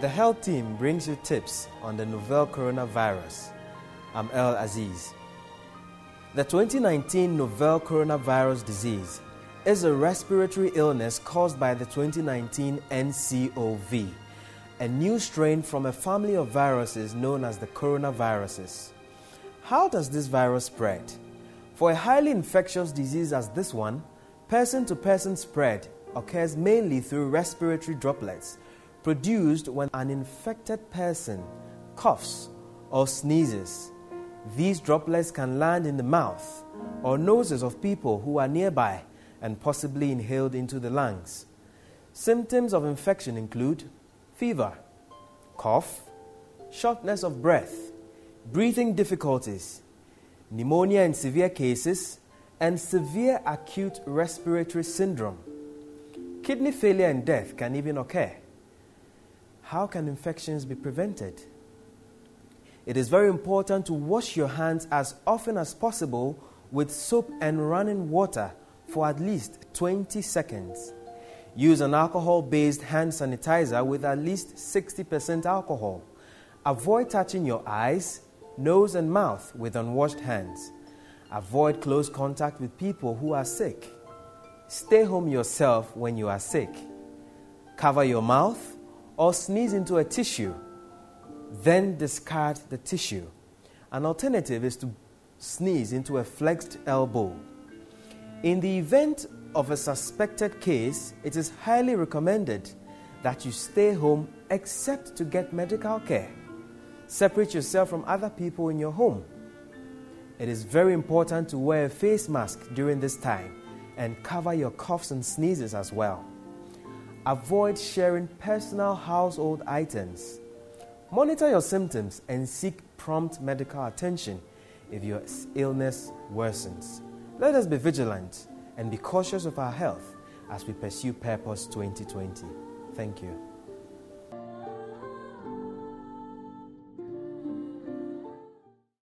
The health team brings you tips on the novel coronavirus. I'm Earl Aziz. The 2019 novel coronavirus disease is a respiratory illness caused by the 2019 NCOV, a new strain from a family of viruses known as the coronaviruses. How does this virus spread? For a highly infectious disease as this one, person to person spread occurs mainly through respiratory droplets produced when an infected person coughs or sneezes. These droplets can land in the mouth or noses of people who are nearby and possibly inhaled into the lungs. Symptoms of infection include fever, cough, shortness of breath, breathing difficulties, pneumonia in severe cases, and severe acute respiratory syndrome. Kidney failure and death can even occur. How can infections be prevented? It is very important to wash your hands as often as possible with soap and running water for at least 20 seconds. Use an alcohol based hand sanitizer with at least 60% alcohol. Avoid touching your eyes, nose, and mouth with unwashed hands. Avoid close contact with people who are sick. Stay home yourself when you are sick. Cover your mouth or sneeze into a tissue, then discard the tissue. An alternative is to sneeze into a flexed elbow. In the event of a suspected case, it is highly recommended that you stay home except to get medical care. Separate yourself from other people in your home. It is very important to wear a face mask during this time and cover your coughs and sneezes as well. Avoid sharing personal household items. Monitor your symptoms and seek prompt medical attention if your illness worsens. Let us be vigilant and be cautious of our health as we pursue Purpose 2020. Thank you.